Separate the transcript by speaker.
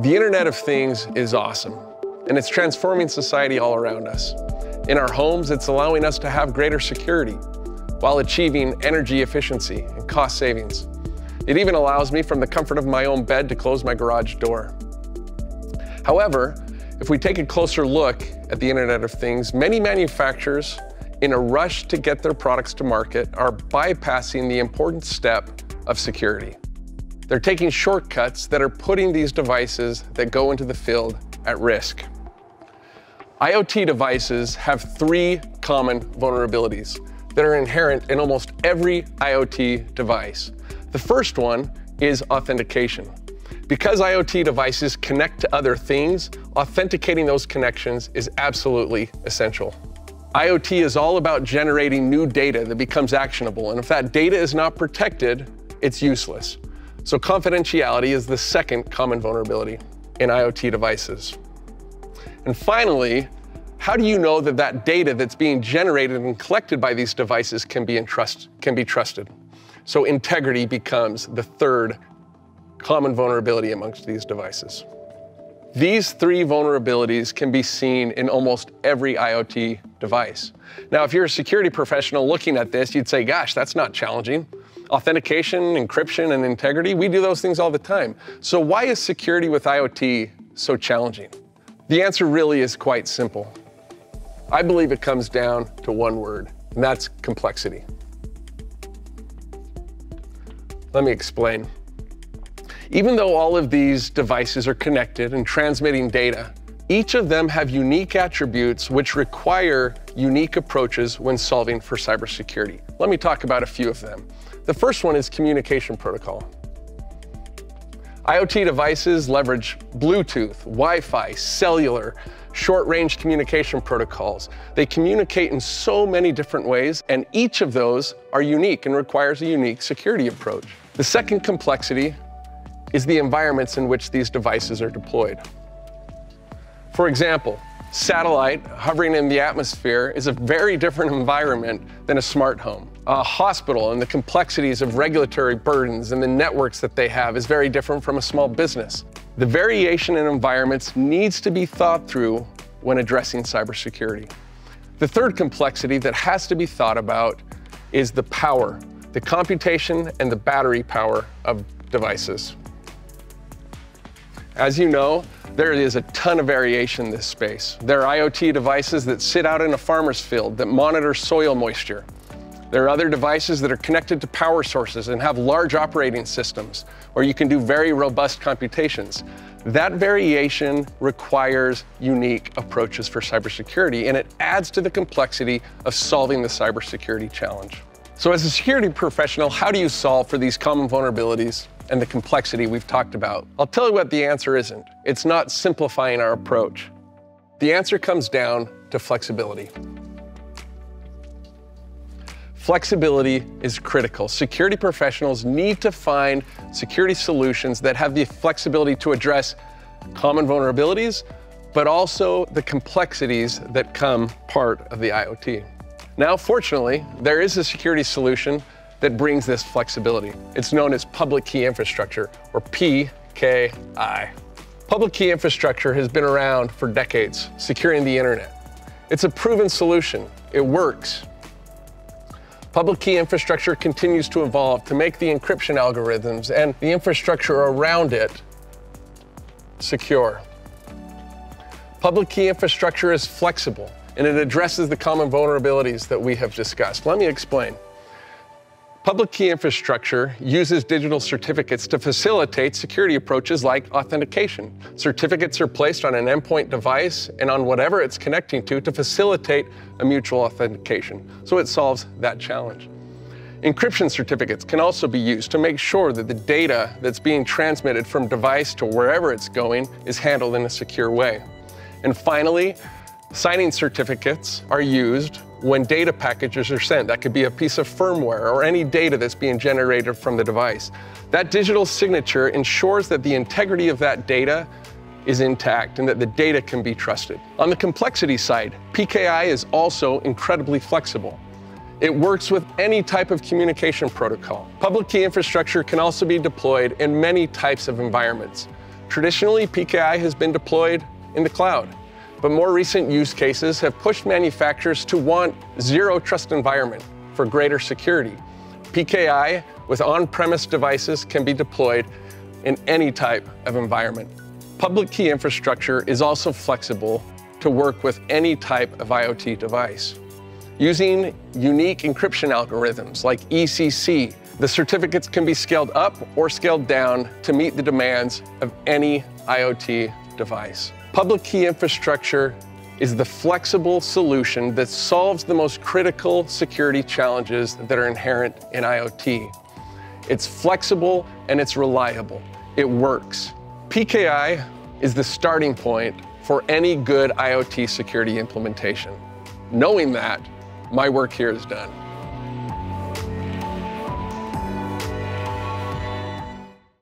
Speaker 1: The Internet of Things is awesome, and it's transforming society all around us. In our homes, it's allowing us to have greater security while achieving energy efficiency and cost savings. It even allows me from the comfort of my own bed to close my garage door. However, if we take a closer look at the Internet of Things, many manufacturers, in a rush to get their products to market, are bypassing the important step of security. They're taking shortcuts that are putting these devices that go into the field at risk. IoT devices have three common vulnerabilities that are inherent in almost every IoT device. The first one is authentication. Because IoT devices connect to other things, authenticating those connections is absolutely essential. IoT is all about generating new data that becomes actionable, and if that data is not protected, it's useless. So confidentiality is the second common vulnerability in IoT devices. And finally, how do you know that that data that's being generated and collected by these devices can be, entrust, can be trusted? So integrity becomes the third common vulnerability amongst these devices. These three vulnerabilities can be seen in almost every IoT device. Now, if you're a security professional looking at this, you'd say, gosh, that's not challenging authentication, encryption, and integrity, we do those things all the time. So why is security with IoT so challenging? The answer really is quite simple. I believe it comes down to one word, and that's complexity. Let me explain. Even though all of these devices are connected and transmitting data, each of them have unique attributes which require unique approaches when solving for cybersecurity. Let me talk about a few of them. The first one is communication protocol. IoT devices leverage Bluetooth, Wi-Fi, cellular, short-range communication protocols. They communicate in so many different ways, and each of those are unique and requires a unique security approach. The second complexity is the environments in which these devices are deployed. For example, satellite hovering in the atmosphere is a very different environment than a smart home. A hospital and the complexities of regulatory burdens and the networks that they have is very different from a small business. The variation in environments needs to be thought through when addressing cybersecurity. The third complexity that has to be thought about is the power, the computation and the battery power of devices. As you know, there is a ton of variation in this space. There are IoT devices that sit out in a farmer's field that monitor soil moisture. There are other devices that are connected to power sources and have large operating systems, where you can do very robust computations. That variation requires unique approaches for cybersecurity, and it adds to the complexity of solving the cybersecurity challenge. So as a security professional, how do you solve for these common vulnerabilities and the complexity we've talked about? I'll tell you what the answer isn't. It's not simplifying our approach. The answer comes down to flexibility. Flexibility is critical. Security professionals need to find security solutions that have the flexibility to address common vulnerabilities, but also the complexities that come part of the IoT. Now, fortunately, there is a security solution that brings this flexibility. It's known as public key infrastructure, or PKI. Public key infrastructure has been around for decades, securing the internet. It's a proven solution. It works. Public key infrastructure continues to evolve to make the encryption algorithms and the infrastructure around it secure. Public key infrastructure is flexible and it addresses the common vulnerabilities that we have discussed. Let me explain. Public key infrastructure uses digital certificates to facilitate security approaches like authentication. Certificates are placed on an endpoint device and on whatever it's connecting to to facilitate a mutual authentication. So it solves that challenge. Encryption certificates can also be used to make sure that the data that's being transmitted from device to wherever it's going is handled in a secure way. And finally, Signing certificates are used when data packages are sent. That could be a piece of firmware or any data that's being generated from the device. That digital signature ensures that the integrity of that data is intact and that the data can be trusted. On the complexity side, PKI is also incredibly flexible. It works with any type of communication protocol. Public key infrastructure can also be deployed in many types of environments. Traditionally, PKI has been deployed in the cloud, but more recent use cases have pushed manufacturers to want zero trust environment for greater security. PKI with on-premise devices can be deployed in any type of environment. Public key infrastructure is also flexible to work with any type of IoT device. Using unique encryption algorithms like ECC, the certificates can be scaled up or scaled down to meet the demands of any IoT device. Public key infrastructure is the flexible solution that solves the most critical security challenges that are inherent in IoT. It's flexible and it's reliable. It works. PKI is the starting point for any good IoT security implementation. Knowing that, my work here is done.